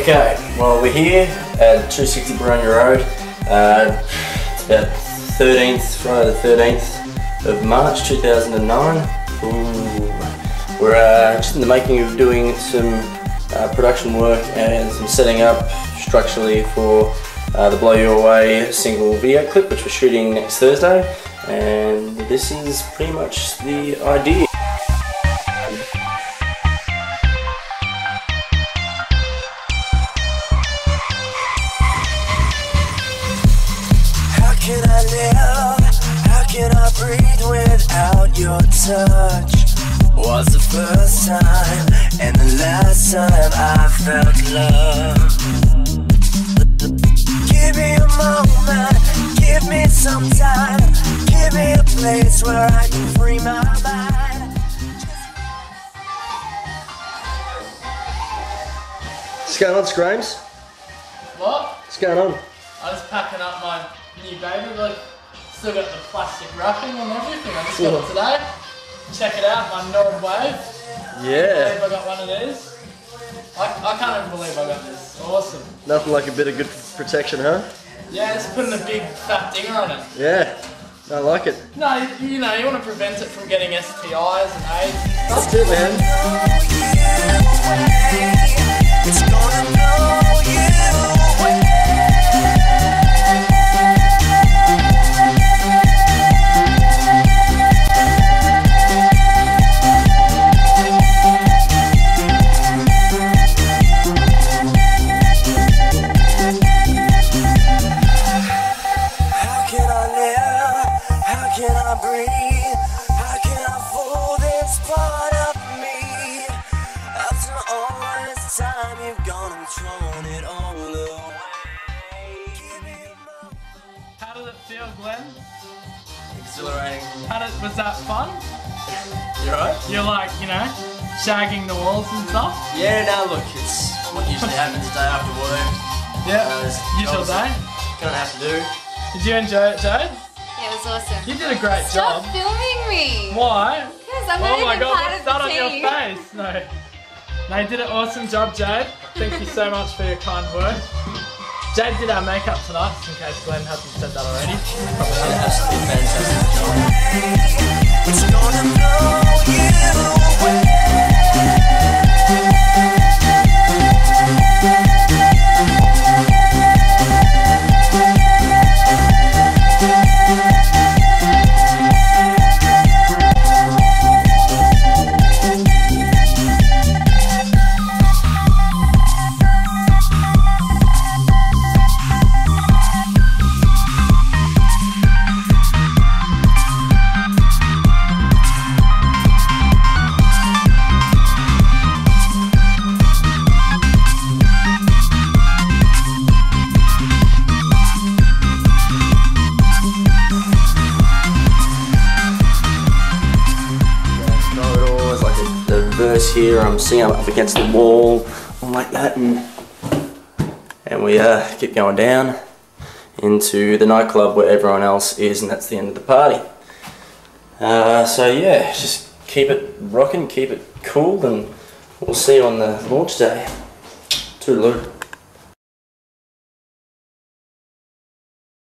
Okay, well we're here at 260 Boronia Road. Uh, it's about 13th, Friday the 13th of March 2009. Ooh. We're uh, just in the making of doing some uh, production work and some setting up structurally for uh, the Blow You Away single video clip which we're shooting next Thursday and this is pretty much the idea. Can I live? How can I breathe without your touch? Was the first time and the last time I felt love. Give me a moment, give me some time, give me a place where I can free my mind. What's going on, Scrames? What? What's going on? I was packing up my new baby, like still got the plastic wrapping and everything. I just got it today. Check it out, my Nord Wave. I Yeah, believe I got one of these. I, I can't even believe I got this. Awesome. nothing like a bit of good protection, huh? Yeah, it's putting a big fat dinger on it. Yeah, I like it. No, you, you know, you want to prevent it from getting STIs and AIDS That's it, man. How did it feel, Glenn? Exhilarating. How did, was that fun? You alright? You're like, you know, shagging the walls and stuff? Yeah, no, look, it's what usually happens the day after work. Yeah. Uh, it's Usual jobs day. that Gonna have to do. Did you enjoy it, Jade? Yeah, it was awesome. You did a great Stop job. filming me. Why? Because I'm Oh not my even god, part what's of that the on your face? No. No, you did an awesome job, Jade. Thank you so much for your kind words. Jade did our makeup tonight, just in case Glenn hasn't said that already. Probably hasn't. A, a verse here. I'm sitting up against the wall, like that, and and we uh, keep going down into the nightclub where everyone else is, and that's the end of the party. Uh, so yeah, just keep it rocking, keep it cool, and we'll see you on the launch day. Toodaloo.